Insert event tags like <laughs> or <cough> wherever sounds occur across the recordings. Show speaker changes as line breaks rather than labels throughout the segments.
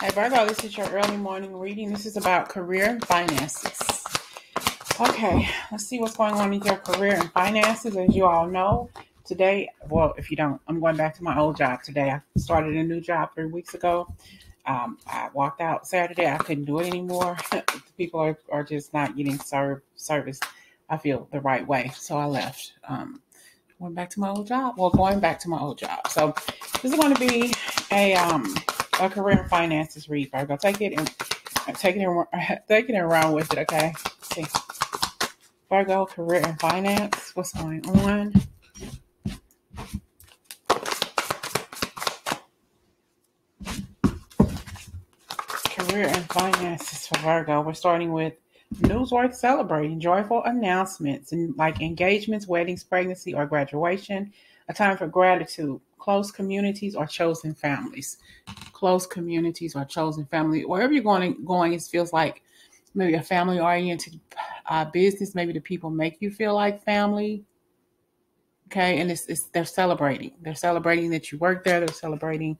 Hey Virgo, this is your early morning reading. This is about career and finances. Okay, let's see what's going on with your career and finances. As you all know, today, well, if you don't, I'm going back to my old job today. I started a new job three weeks ago. Um, I walked out Saturday. I couldn't do it anymore. <laughs> People are, are just not getting served service. I feel the right way, so I left. Um, went back to my old job. Well, going back to my old job. So this is going to be a um a career and finances read. Virgo, take it and uh, take it and <laughs> take it and run with it. Okay. Let's see, Virgo, career and finance. What's going on? Career and finances for Virgo. We're starting with news worth celebrating, joyful announcements, and like engagements, weddings, pregnancy, or graduation. A time for gratitude, close communities or chosen families. Close communities or chosen family. Wherever you're going, going, it feels like maybe a family oriented uh, business. Maybe the people make you feel like family. Okay, and it's, it's they're celebrating. They're celebrating that you work there. They're celebrating.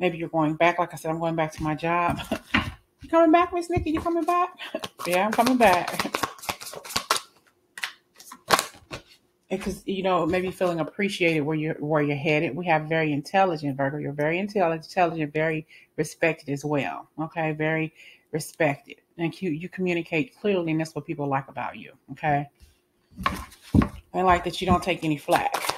Maybe you're going back. Like I said, I'm going back to my job. <laughs> you coming back, Miss Nikki? You coming back? <laughs> yeah, I'm coming back. <laughs> because you know maybe feeling appreciated where you're where you're headed. We have very intelligent Virgo. You're very intelligent, intelligent, very respected as well. Okay, very respected, and you you communicate clearly, and that's what people like about you. Okay, they like that you don't take any flack.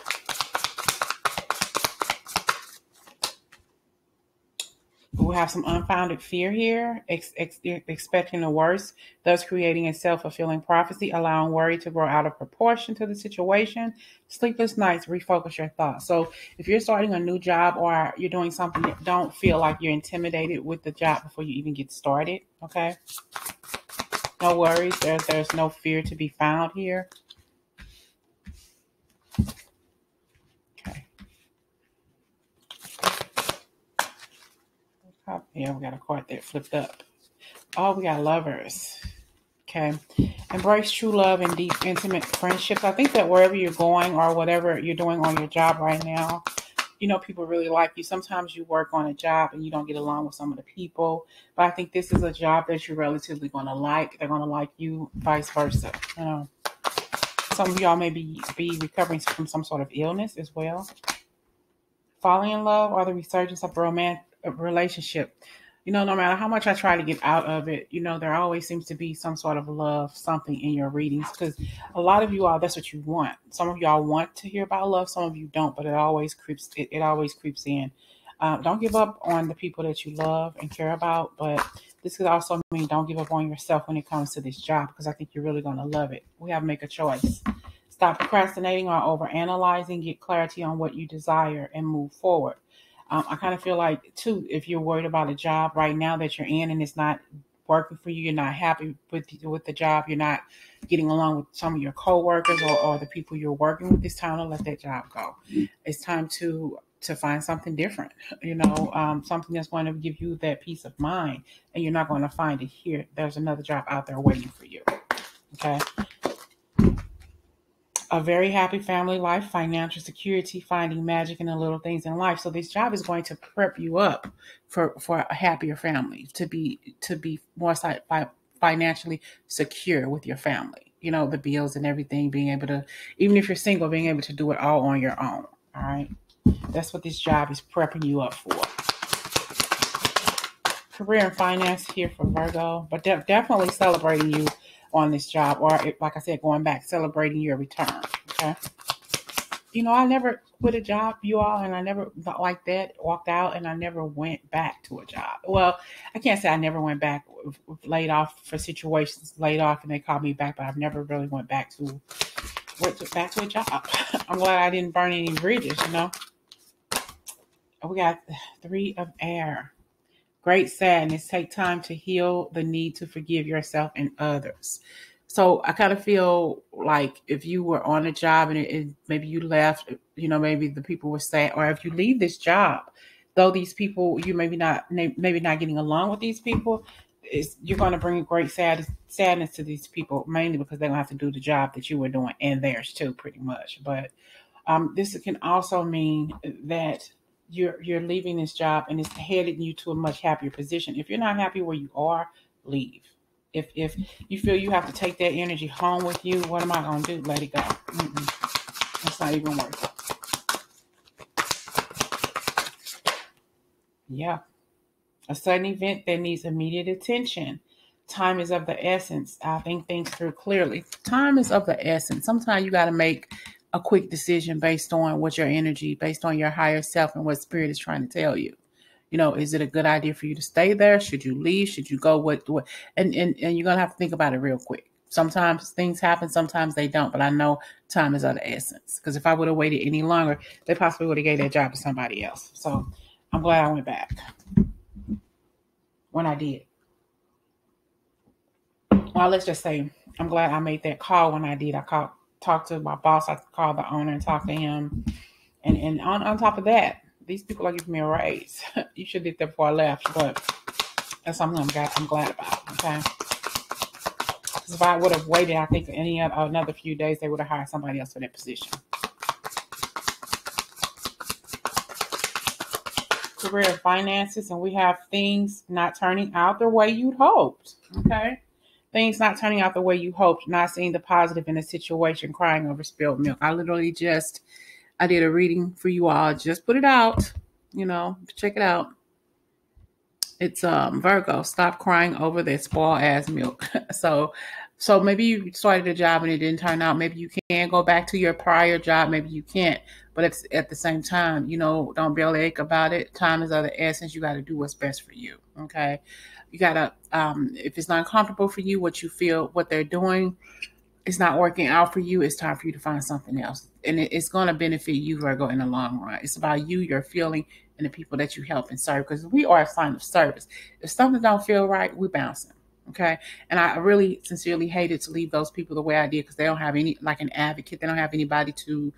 We have some unfounded fear here, ex- ex- expecting the worst, thus creating a self fulfilling prophecy, allowing worry to grow out of proportion to the situation. Sleepless nights, refocus your thoughts. So, if you're starting a new job or you're doing something, don't feel like you're intimidated with the job before you even get started. Okay. No worries. There's there's no fear to be found here. Oh, yeah, we got a card that flipped up. Oh, we got lovers. Okay. Embrace true love and deep, intimate friendships. I think that wherever you're going or whatever you're doing on your job right now, you know, people really like you. Sometimes you work on a job and you don't get along with some of the people, but I think this is a job that you're relatively going to like. They're going to like you, vice versa. You know, some of y'all may be, be recovering from some sort of illness as well. Falling in love or the resurgence of romance relationship, you know, no matter how much I try to get out of it, you know, there always seems to be some sort of love, something in your readings. Because a lot of you all, that's what you want. Some of y'all want to hear about love, some of you don't, but it always creeps. It, it always creeps in. Um, don't give up on the people that you love and care about, but this could also mean don't give up on yourself when it comes to this job because I think you're really going to love it. We have to make a choice. Stop procrastinating or over analyzing. Get clarity on what you desire and move forward. Um, I kind of feel like too, if you're worried about a job right now that you're in and it's not working for you, you're not happy with with the job, you're not getting along with some of your coworkers or, or the people you're working with. It's time to let that job go. It's time to to find something different. You know, um, something that's going to give you that peace of mind, and you're not going to find it here. There's another job out there waiting for you. Okay a very happy family life, financial security, finding magic in the little things in life. So this job is going to prep you up for for a happier family, to be to be more financially secure with your family. You know, the bills and everything, being able to, even if you're single, being able to do it all on your own. All right. That's what this job is prepping you up for. Career and finance here for Virgo, but de- definitely celebrating you on this job, or like I said, going back, celebrating your return. Okay. You know, I never quit a job, you all, and I never like that walked out, and I never went back to a job. Well, I can't say I never went back, laid off for situations, laid off, and they called me back, but I've never really went back to went to, back to a job. <laughs> I'm glad I didn't burn any bridges. You know. We got three of air. Great sadness. Take time to heal the need to forgive yourself and others. So I kind of feel like if you were on a job and it, it, maybe you left, you know, maybe the people were sad, or if you leave this job, though these people you maybe not maybe not getting along with these people, is you're going to bring great sad, sadness to these people mainly because they're going to have to do the job that you were doing and theirs too, pretty much. But um, this can also mean that you're you're leaving this job and it's heading you to a much happier position. If you're not happy where you are, leave. If if you feel you have to take that energy home with you, what am I gonna do? Let it go. Mm-mm. It's not even worth it. Yeah. A sudden event that needs immediate attention. Time is of the essence. I think things through clearly. Time is of the essence. Sometimes you got to make a quick decision based on what your energy, based on your higher self and what spirit is trying to tell you. You know, is it a good idea for you to stay there? Should you leave? Should you go? What? what? And and and you're gonna have to think about it real quick. Sometimes things happen, sometimes they don't. But I know time is of the essence. Because if I would have waited any longer, they possibly would have gave that job to somebody else. So I'm glad I went back when I did. Well, let's just say I'm glad I made that call when I did. I called talk to my boss. I called the owner and talk to him. And and on, on top of that, these people are giving me a raise. <laughs> you should did that before I left, but that's something I'm glad I'm glad about. Okay. Because if I would have waited, I think any other, another few days they would have hired somebody else for that position. Career finances, and we have things not turning out the way you'd hoped. Okay things not turning out the way you hoped, not seeing the positive in a situation, crying over spilled milk. I literally just I did a reading for you all. Just put it out, you know, check it out. It's um Virgo. Stop crying over that spoiled ass milk. <laughs> so so maybe you started a job and it didn't turn out. Maybe you can go back to your prior job. Maybe you can't. But it's at the same time, you know, don't ache about it. Time is of the essence. You got to do what's best for you. Okay you gotta um, if it's not comfortable for you what you feel what they're doing it's not working out for you it's time for you to find something else and it, it's going to benefit you virgo in the long run it's about you your feeling and the people that you help and serve because we are a sign of service if something don't feel right we bouncing okay and i really sincerely hated to leave those people the way i did because they don't have any like an advocate they don't have anybody to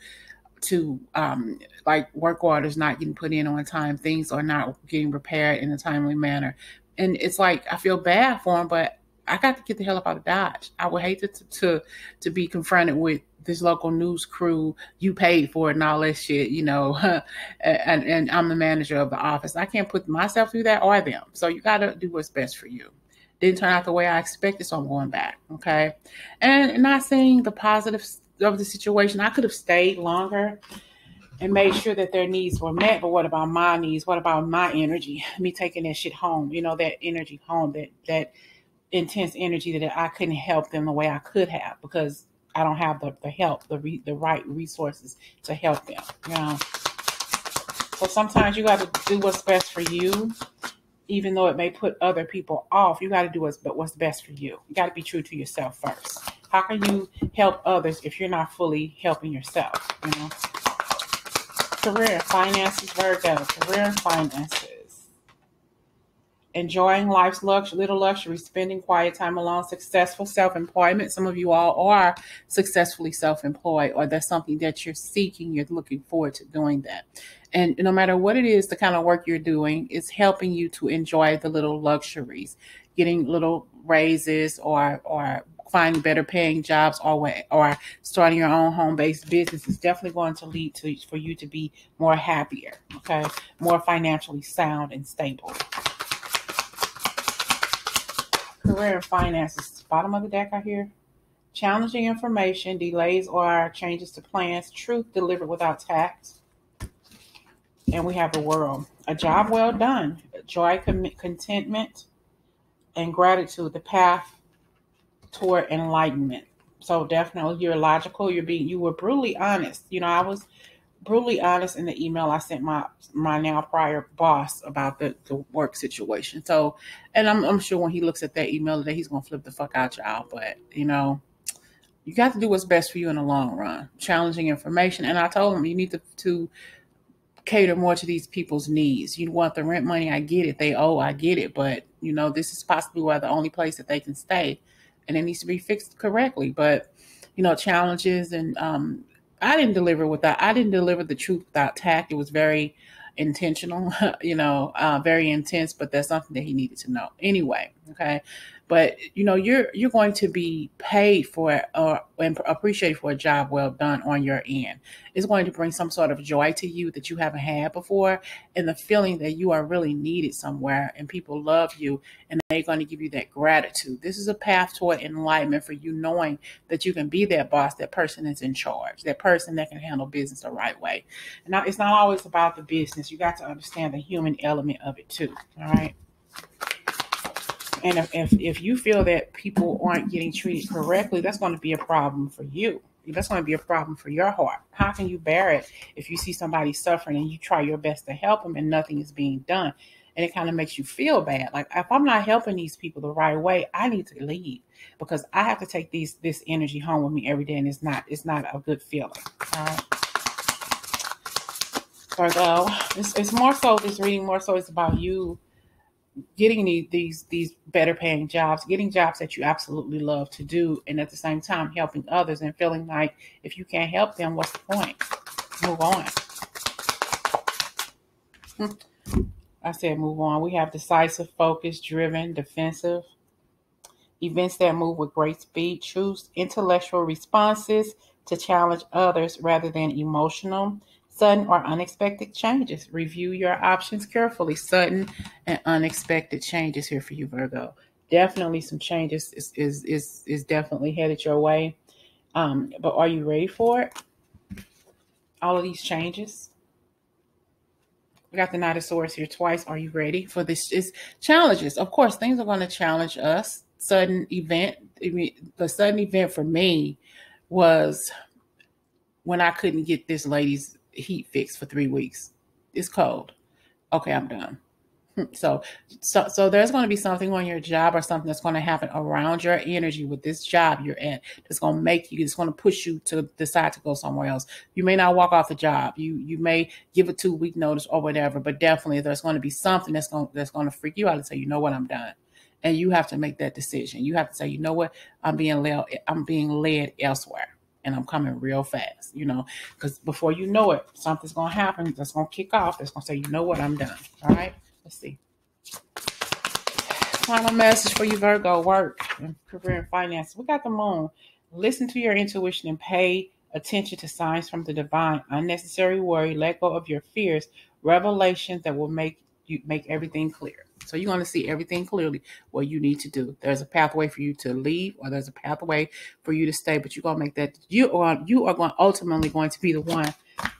to um, like work orders not getting put in on time, things are not getting repaired in a timely manner and it's like I feel bad for him, but I got to get the hell up out of Dodge. I would hate to to to be confronted with this local news crew. You paid for it and all that shit, you know. <laughs> and and I'm the manager of the office. I can't put myself through that or them. So you got to do what's best for you. Didn't turn out the way I expected, so I'm going back. Okay, and not seeing the positives of the situation. I could have stayed longer and made sure that their needs were met. But what about my needs? What about my energy? Me taking that shit home, you know, that energy home, that that intense energy that I couldn't help them the way I could have because I don't have the, the help, the re, the right resources to help them, you know. So sometimes you got to do what's best for you, even though it may put other people off. You got to do what's but what's best for you. You got to be true to yourself first. How can you help others if you're not fully helping yourself? You know career, finances, Virgo, career and finances. Enjoying life's lux- little luxury, spending quiet time alone, successful self employment. Some of you all are successfully self employed, or that's something that you're seeking, you're looking forward to doing that. And no matter what it is, the kind of work you're doing is helping you to enjoy the little luxuries, getting little raises or, or finding better paying jobs or or starting your own home based business is definitely going to lead to for you to be more happier, okay, more financially sound and stable. Career and finances, bottom of the deck I hear. Challenging information, delays or changes to plans, truth delivered without tact. And we have the world. A job well done, joy, contentment, and gratitude, the path toward enlightenment. So definitely you're logical. You're being you were brutally honest. You know, I was brutally honest in the email I sent my my now prior boss about the, the work situation. So and I'm I'm sure when he looks at that email today, he's gonna flip the fuck out y'all. But you know, you got to do what's best for you in the long run. Challenging information. And I told him you need to to cater more to these people's needs. You want the rent money, I get it. They owe, I get it. But you know, this is possibly where the only place that they can stay and it needs to be fixed correctly. But you know, challenges and um, I didn't deliver without I didn't deliver the truth without tact. It was very intentional, <laughs> you know, uh, very intense, but that's something that he needed to know. Anyway, Okay, but you know you're you're going to be paid for or and appreciated for a job well done on your end. It's going to bring some sort of joy to you that you haven't had before, and the feeling that you are really needed somewhere and people love you and they're going to give you that gratitude. This is a path toward enlightenment for you, knowing that you can be that boss, that person that's in charge, that person that can handle business the right way. And now it's not always about the business. You got to understand the human element of it too. All right. And if, if, if you feel that people aren't getting treated correctly, that's going to be a problem for you. That's going to be a problem for your heart. How can you bear it if you see somebody suffering and you try your best to help them and nothing is being done? And it kind of makes you feel bad. Like if I'm not helping these people the right way, I need to leave because I have to take these this energy home with me every day, and it's not it's not a good feeling. Virgo, it's, it's more so this reading more so it's about you getting these these better paying jobs, getting jobs that you absolutely love to do, and at the same time helping others and feeling like if you can't help them, what's the point? Move on. I said move on. We have decisive, focused, driven, defensive. Events that move with great speed. Choose intellectual responses to challenge others rather than emotional sudden or unexpected changes. Review your options carefully. Sudden and unexpected changes here for you, Virgo. Definitely some changes is is is, is definitely headed your way. Um, but are you ready for it? All of these changes. We got the Knight of Swords here twice. Are you ready for this? Is challenges. Of course, things are going to challenge us. Sudden event. The sudden event for me was when I couldn't get this lady's heat fix for three weeks. It's cold. Okay, I'm done. <laughs> So, so, so there's going to be something on your job or something that's going to happen around your energy with this job you're at that's going to make you, it's going to push you to decide to go somewhere else. You may not walk off the job. You, you may give a two week notice or whatever, but definitely there's going to be something that's going, that's going to freak you out and say, you know what, I'm done. And you have to make that decision. You have to say, you know what, I'm being led, I'm being led elsewhere and I'm coming real fast, you know, because before you know it, something's going to happen that's going to kick off. That's going to say, you know what, I'm done. All right, let's see. Final message for you, Virgo work and career and finance. We got the moon. Listen to your intuition and pay attention to signs from the divine. Unnecessary worry, let go of your fears, revelations that will make you make everything clear. So you're going to see everything clearly what you need to do. There's a pathway for you to leave, or there's a pathway for you to stay. But you're going to make that. You are you are going ultimately going to be the one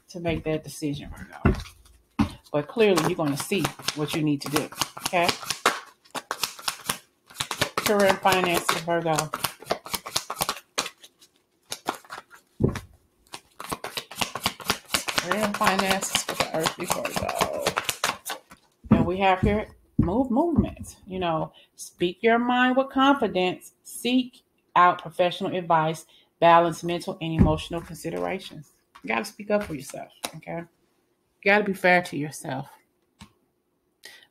to make that decision. But clearly, you're going to see what you need to do. Okay. Career and finances, Virgo. Career and finances for the earthly Virgo. And we have here move movement. You know, speak your mind with confidence, seek out professional advice, balance mental and emotional considerations. You got to speak up for yourself, okay? You got to be fair to yourself.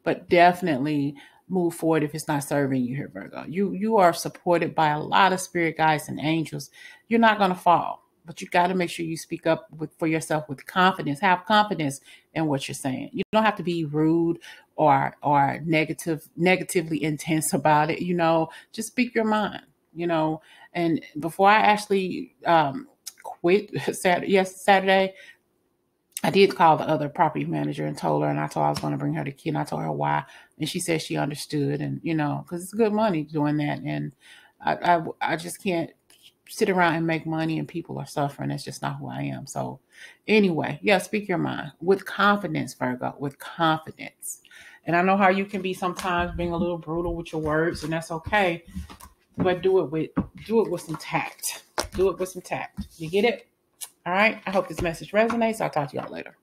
But definitely move forward if it's not serving you here, Virgo. You you are supported by a lot of spirit guides and angels. You're not going to fall but you got to make sure you speak up with, for yourself with confidence. Have confidence in what you're saying. You don't have to be rude or or negative, negatively intense about it. You know, just speak your mind. You know, and before I actually um, quit <laughs> Saturday, yes, Saturday, I did call the other property manager and told her, and I told her I was going to bring her the key, and I told her why, and she said she understood, and you know, because it's good money doing that, and I, I, I just can't sit around and make money and people are suffering. That's just not who I am. So, anyway, yeah, speak your mind with confidence, Virgo, with confidence. And I know how you can be sometimes being a little brutal with your words, and that's okay. But do it with do it with some tact. Do it with some tact. You get it? All right. I hope this message resonates. I'll talk to y'all later.